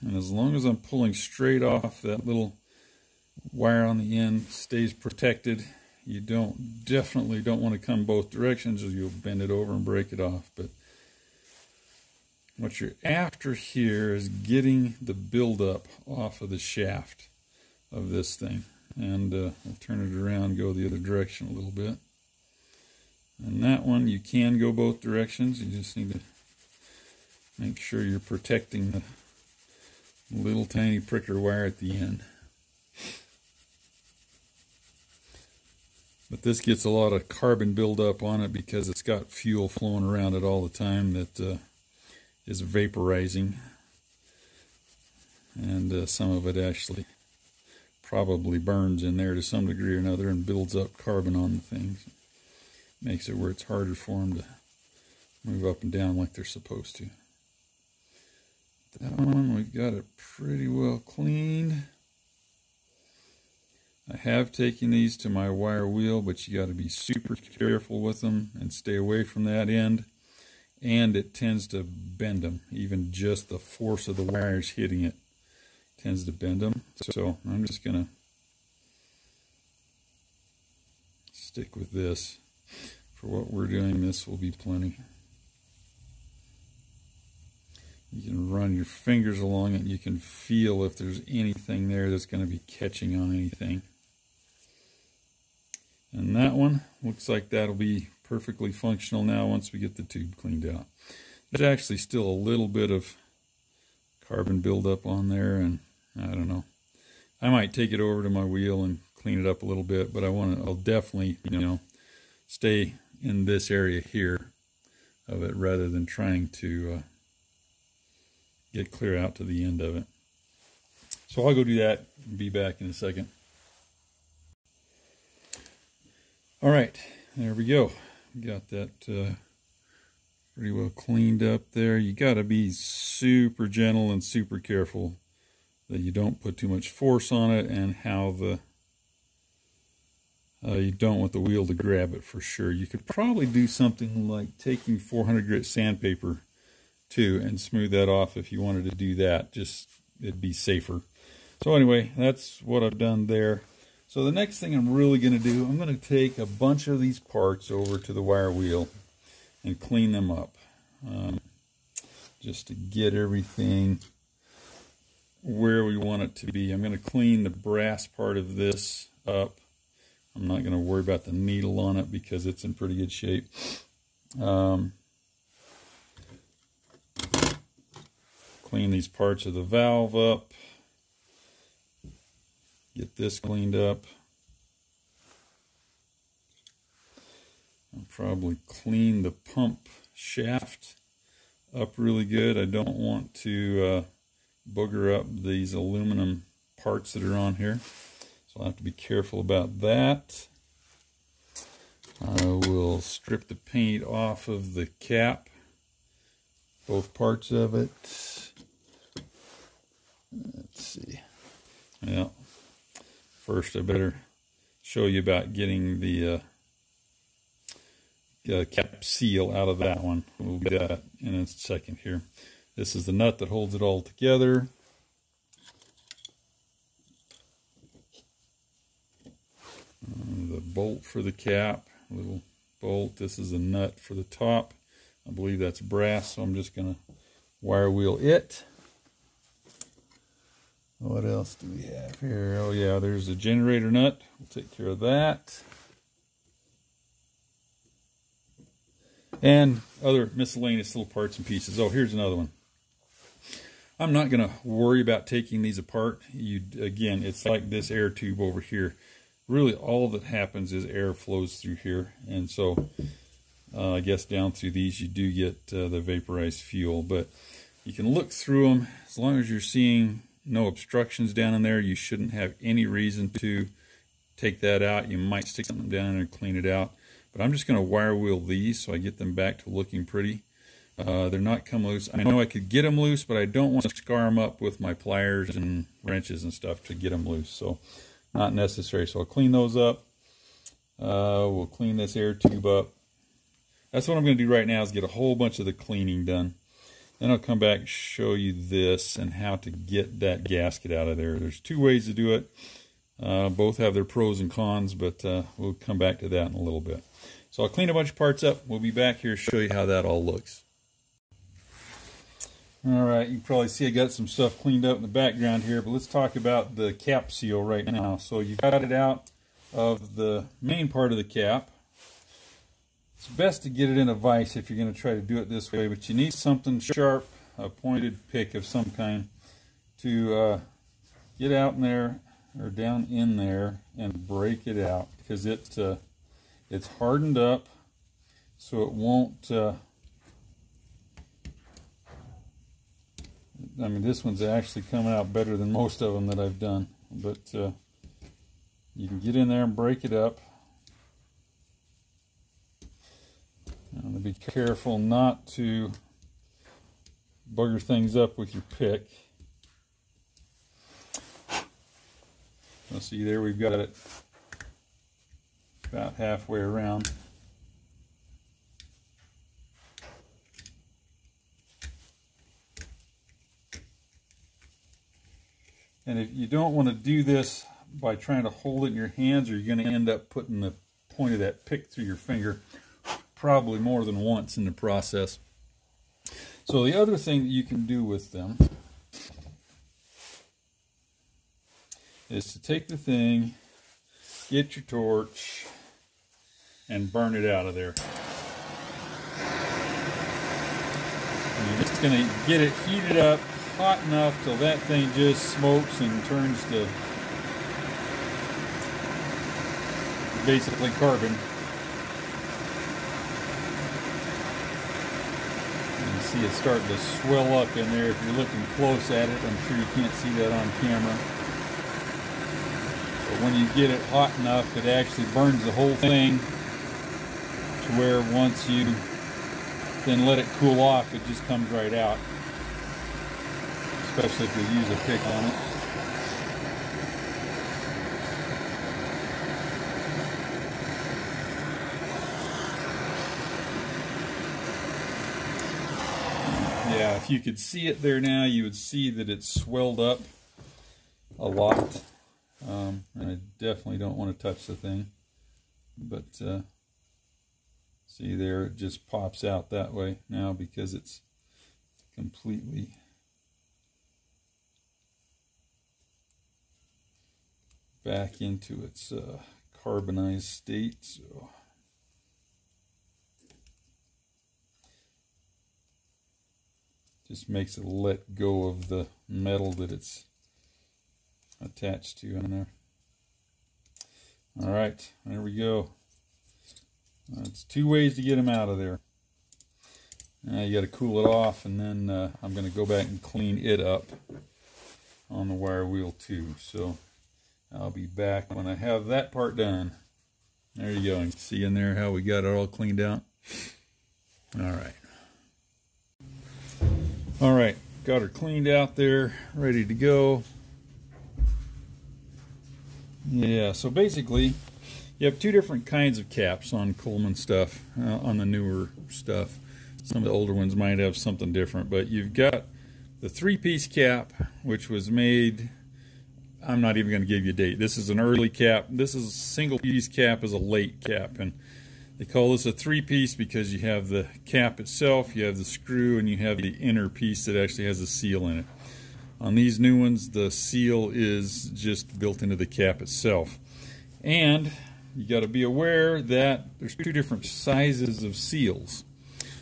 And as long as I'm pulling straight off that little wire on the end stays protected. You don't definitely don't want to come both directions or you'll bend it over and break it off. But what you're after here is getting the buildup off of the shaft of this thing. And uh, I'll turn it around go the other direction a little bit. And that one, you can go both directions. You just need to make sure you're protecting the little tiny pricker wire at the end. But this gets a lot of carbon buildup on it because it's got fuel flowing around it all the time that uh, is vaporizing. And uh, some of it actually probably burns in there to some degree or another and builds up carbon on the things. Makes it where it's harder for them to move up and down like they're supposed to. That one, we've got it pretty well cleaned. I have taken these to my wire wheel, but you got to be super careful with them and stay away from that end. And it tends to bend them. Even just the force of the wires hitting it tends to bend them. So I'm just going to stick with this. For what we're doing, this will be plenty. You can run your fingers along it. You can feel if there's anything there that's going to be catching on anything. And that one looks like that'll be perfectly functional now once we get the tube cleaned out. There's actually still a little bit of carbon buildup on there and I don't know. I might take it over to my wheel and clean it up a little bit, but I want to, I'll definitely, you know, stay in this area here of it rather than trying to uh, get clear out to the end of it. So I'll go do that and be back in a second. All right, there we go. Got that uh, pretty well cleaned up there. You got to be super gentle and super careful that you don't put too much force on it and how the uh, you don't want the wheel to grab it for sure. You could probably do something like taking 400 grit sandpaper too and smooth that off if you wanted to do that. Just it'd be safer. So anyway, that's what I've done there. So the next thing I'm really going to do, I'm going to take a bunch of these parts over to the wire wheel and clean them up. Um, just to get everything where we want it to be. I'm going to clean the brass part of this up. I'm not going to worry about the needle on it because it's in pretty good shape. Um, clean these parts of the valve up. Get this cleaned up. I'll probably clean the pump shaft up really good. I don't want to uh, booger up these aluminum parts that are on here. So I'll have to be careful about that. I will strip the paint off of the cap, both parts of it. Let's see. Well, first I better show you about getting the uh, uh, cap seal out of that one. We'll do that in a second here. This is the nut that holds it all together. The bolt for the cap, little bolt. This is a nut for the top. I believe that's brass, so I'm just going to wire wheel it. What else do we have here? Oh yeah, there's the generator nut. We'll take care of that. And other miscellaneous little parts and pieces. Oh, here's another one. I'm not going to worry about taking these apart. You Again, it's like this air tube over here. Really, all that happens is air flows through here. And so, uh, I guess down through these, you do get uh, the vaporized fuel. But you can look through them. As long as you're seeing no obstructions down in there, you shouldn't have any reason to take that out. You might stick something down there and clean it out. But I'm just going to wire wheel these so I get them back to looking pretty. Uh, they're not come loose. I know I could get them loose, but I don't want to scar them up with my pliers and wrenches and stuff to get them loose. So not necessary. So I'll clean those up. Uh, we'll clean this air tube up. That's what I'm going to do right now is get a whole bunch of the cleaning done. Then I'll come back show you this and how to get that gasket out of there. There's two ways to do it. Uh, both have their pros and cons, but uh, we'll come back to that in a little bit. So I'll clean a bunch of parts up. We'll be back here to show you how that all looks. All right, you can probably see I got some stuff cleaned up in the background here, but let's talk about the cap seal right now. So you've got it out of the main part of the cap. It's best to get it in a vise if you're going to try to do it this way, but you need something sharp, a pointed pick of some kind to uh, get out in there or down in there and break it out because it uh, It's hardened up so it won't uh, I mean this one's actually coming out better than most of them that I've done but uh, you can get in there and break it up. And be careful not to bugger things up with your pick. You'll see there we've got it. About halfway around. And if you don't want to do this by trying to hold it in your hands, or you're going to end up putting the point of that pick through your finger probably more than once in the process. So the other thing that you can do with them is to take the thing, get your torch, and burn it out of there. And you're just going to get it heated up hot enough till that thing just smokes and turns to basically carbon. You see it starting to swell up in there if you're looking close at it. I'm sure you can't see that on camera. But when you get it hot enough, it actually burns the whole thing to where once you then let it cool off, it just comes right out. Especially if you use a pick on it. Yeah, if you could see it there now, you would see that it's swelled up a lot. Um, and I definitely don't want to touch the thing. But uh, see there, it just pops out that way now because it's completely back into its uh, carbonized state. So. Just makes it let go of the metal that it's attached to in there. All right, there we go. That's two ways to get them out of there. Now you got to cool it off, and then uh, I'm going to go back and clean it up on the wire wheel too. So I'll be back when I have that part done. There you go. You see in there how we got it all cleaned out. All right. All right, got her cleaned out there, ready to go. Yeah, so basically, you have two different kinds of caps on Coleman stuff, uh, on the newer stuff. Some of the older ones might have something different, but you've got the three-piece cap, which was made, I'm not even going to give you a date. This is an early cap. This is a single-piece cap is a late cap, and they call this a three-piece because you have the cap itself, you have the screw, and you have the inner piece that actually has a seal in it. On these new ones, the seal is just built into the cap itself. And you got to be aware that there's two different sizes of seals.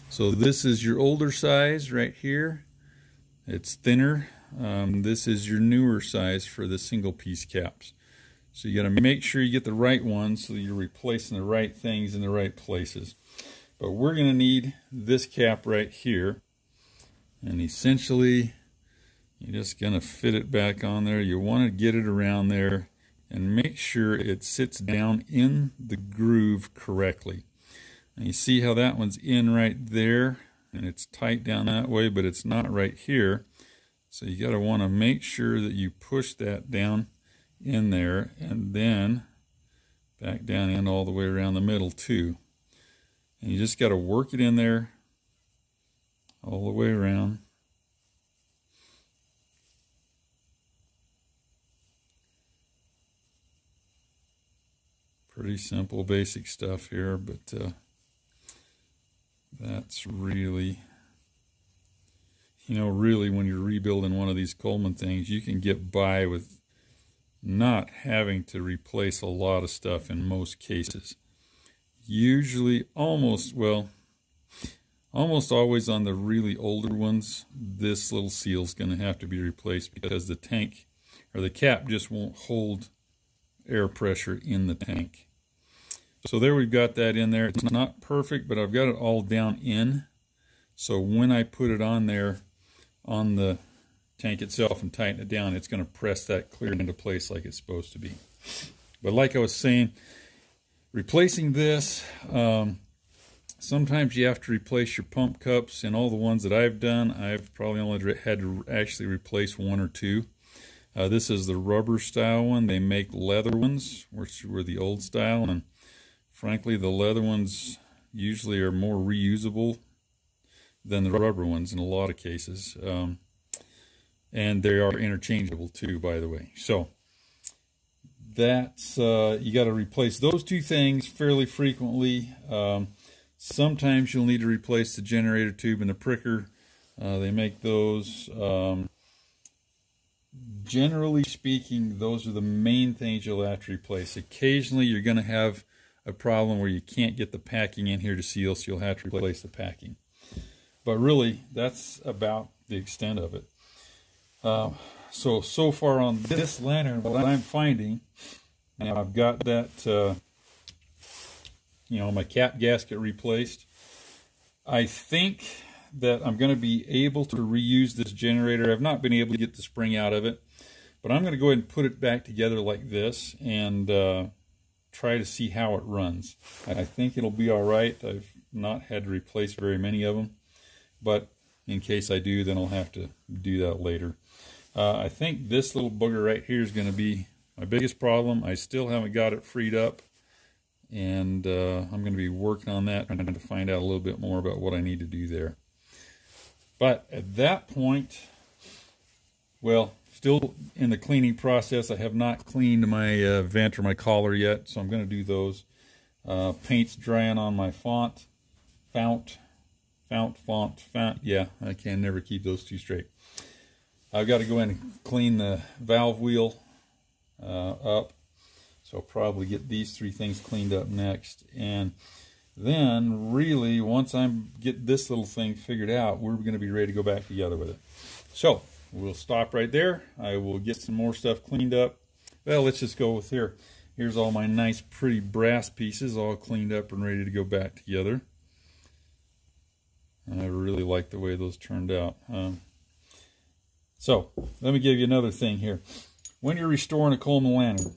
So this is your older size right here. It's thinner. Um, this is your newer size for the single piece caps. So you got to make sure you get the right one so you're replacing the right things in the right places. But we're going to need this cap right here. And essentially you're just going to fit it back on there. You want to get it around there and make sure it sits down in the groove correctly. And you see how that one's in right there and it's tight down that way, but it's not right here. So you got to want to make sure that you push that down in there and then back down in all the way around the middle too. And you just got to work it in there all the way around. Pretty simple, basic stuff here, but uh, that's really, you know, really when you're rebuilding one of these Coleman things, you can get by with not having to replace a lot of stuff in most cases. Usually, almost, well, almost always on the really older ones, this little seal is going to have to be replaced because the tank or the cap just won't hold air pressure in the tank. So there we've got that in there. It's not perfect, but I've got it all down in. So when I put it on there on the tank itself and tighten it down, it's going to press that clear into place like it's supposed to be. But like I was saying, replacing this, um, sometimes you have to replace your pump cups. And all the ones that I've done, I've probably only had to actually replace one or two. Uh, this is the rubber style one. They make leather ones, which were the old style. And frankly, the leather ones usually are more reusable than the rubber ones in a lot of cases. Um, and they are interchangeable too, by the way. So that's, uh, you got to replace those two things fairly frequently. Um, sometimes you'll need to replace the generator tube and the pricker. Uh, they make those. Um, generally speaking, those are the main things you'll have to replace. Occasionally, you're going to have a problem where you can't get the packing in here to seal, so you'll have to replace the packing. But really, that's about the extent of it. Uh, so, so far on this lantern, what I'm finding, now I've got that, uh, you know, my cap gasket replaced. I think that I'm going to be able to reuse this generator. I've not been able to get the spring out of it, but I'm going to go ahead and put it back together like this and uh, try to see how it runs. I think it'll be all right. I've not had to replace very many of them, but in case I do, then I'll have to do that later. Uh, I think this little booger right here is going to be my biggest problem. I still haven't got it freed up, and uh, I'm going to be working on that, trying to find out a little bit more about what I need to do there. But at that point, well, still in the cleaning process. I have not cleaned my uh, vent or my collar yet, so I'm going to do those. Uh, paint's drying on my font, fount, fount, font, fount. Yeah, I can never keep those two straight. I've got to go in and clean the valve wheel uh, up. So I'll probably get these three things cleaned up next. And then really, once I get this little thing figured out, we're going to be ready to go back together with it. So we'll stop right there. I will get some more stuff cleaned up. Well, let's just go with here. Here's all my nice pretty brass pieces all cleaned up and ready to go back together. And I really like the way those turned out. Um, so let me give you another thing here. When you're restoring a Coleman lantern,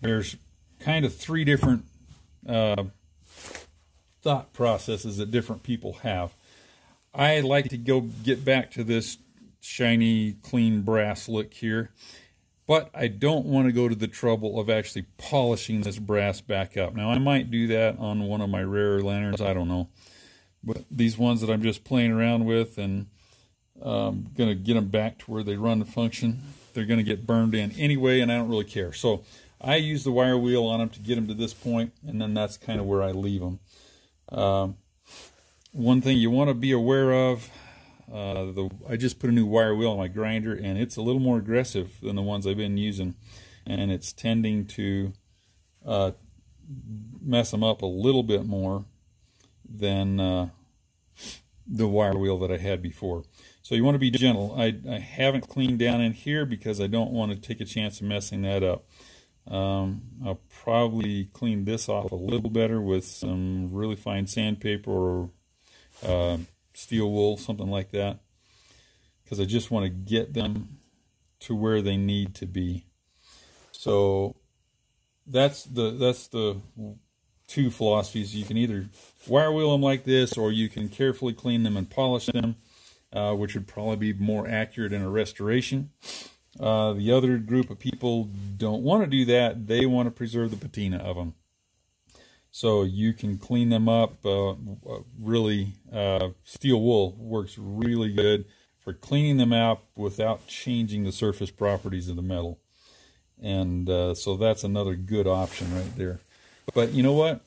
there's kind of three different uh, thought processes that different people have. I like to go get back to this shiny, clean brass look here, but I don't want to go to the trouble of actually polishing this brass back up. Now, I might do that on one of my rarer lanterns, I don't know. But these ones that I'm just playing around with and um, going to get them back to where they run the function. They're going to get burned in anyway, and I don't really care. So I use the wire wheel on them to get them to this point, and then that's kind of where I leave them. Um, one thing you want to be aware of, uh, the I just put a new wire wheel on my grinder, and it's a little more aggressive than the ones I've been using, and it's tending to uh, mess them up a little bit more than uh, the wire wheel that I had before. So you want to be gentle. I, I haven't cleaned down in here because I don't want to take a chance of messing that up. Um, I'll probably clean this off a little better with some really fine sandpaper or uh, steel wool, something like that. Because I just want to get them to where they need to be. So that's the that's the two philosophies. You can either wire wheel them like this or you can carefully clean them and polish them uh, which would probably be more accurate in a restoration. Uh, the other group of people don't want to do that. They want to preserve the patina of them. So you can clean them up. Uh, really, uh, steel wool works really good for cleaning them out without changing the surface properties of the metal. And uh, so that's another good option right there. But you know what?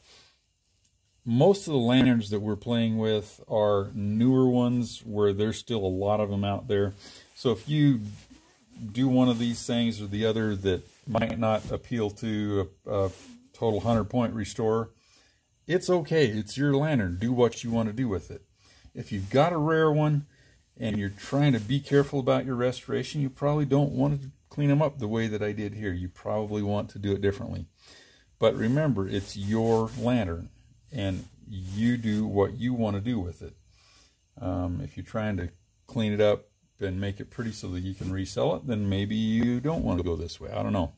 most of the lanterns that we're playing with are newer ones where there's still a lot of them out there. So if you do one of these things or the other that might not appeal to a, a total 100 point restorer, it's okay. It's your lantern. Do what you want to do with it. If you've got a rare one and you're trying to be careful about your restoration, you probably don't want to clean them up the way that I did here. You probably want to do it differently. But remember, it's your lantern, and you do what you want to do with it. Um, if you're trying to clean it up and make it pretty so that you can resell it, then maybe you don't want to go this way. I don't know.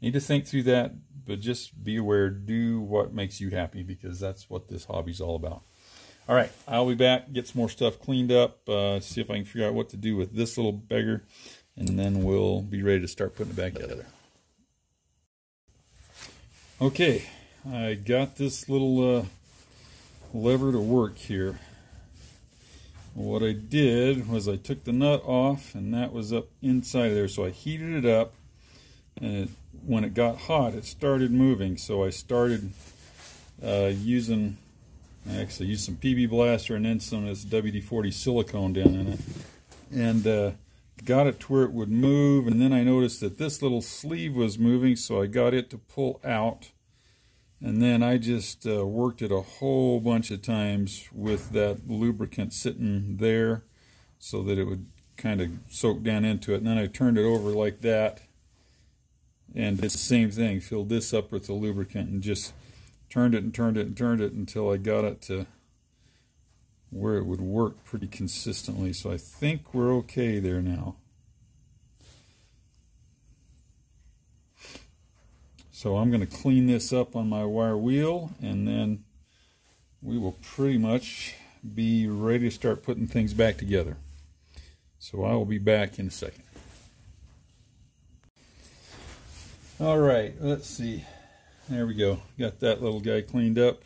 Need to think through that, but just be aware, do what makes you happy because that's what this hobby's all about. All right, I'll be back, get some more stuff cleaned up, uh, see if I can figure out what to do with this little beggar, and then we'll be ready to start putting it back together. Okay, I got this little uh, lever to work here. What I did was I took the nut off and that was up inside there. So I heated it up and it, when it got hot it started moving. So I started uh, using, I actually used some PB Blaster and then some of this WD-40 silicone down in it. And uh, got it to where it would move and then I noticed that this little sleeve was moving so I got it to pull out and then I just uh, worked it a whole bunch of times with that lubricant sitting there so that it would kind of soak down into it. And then I turned it over like that. And it's the same thing. Filled this up with the lubricant and just turned it and turned it and turned it until I got it to where it would work pretty consistently. So I think we're okay there now. So I'm going to clean this up on my wire wheel and then we will pretty much be ready to start putting things back together. So I will be back in a second. All right, let's see. There we go. Got that little guy cleaned up.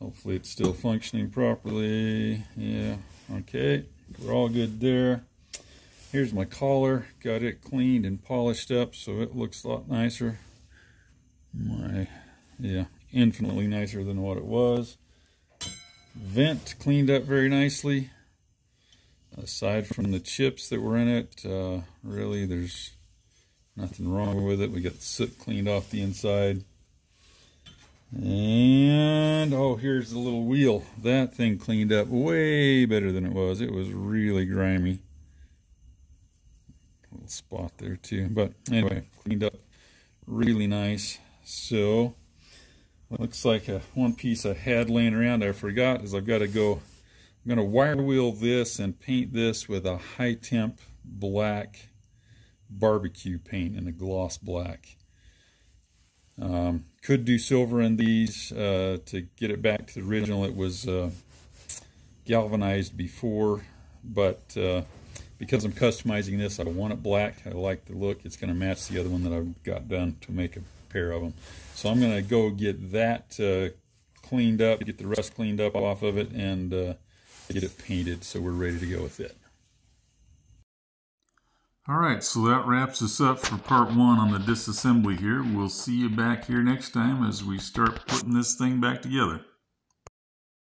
Hopefully it's still functioning properly. Yeah, okay. We're all good there. Here's my collar. Got it cleaned and polished up so it looks a lot nicer my yeah infinitely nicer than what it was vent cleaned up very nicely aside from the chips that were in it uh, really there's nothing wrong with it we got soot cleaned off the inside and oh here's the little wheel. That thing cleaned up way better than it was. It was really grimy. Little spot there too. But anyway cleaned up really nice. So, looks like a one piece I had laying around I forgot is I've got to go, I'm going to wire wheel this and paint this with a high temp black barbecue paint in a gloss black. Um, could do silver in these uh, to get it back to the original. It was uh, galvanized before, but uh, because I'm customizing this, I want it black. I like the look. It's going to match the other one that I've got done to make a pair of them. So I'm going to go get that uh, cleaned up, get the rust cleaned up off of it, and uh, get it painted so we're ready to go with it. All right, so that wraps us up for part one on the disassembly here. We'll see you back here next time as we start putting this thing back together.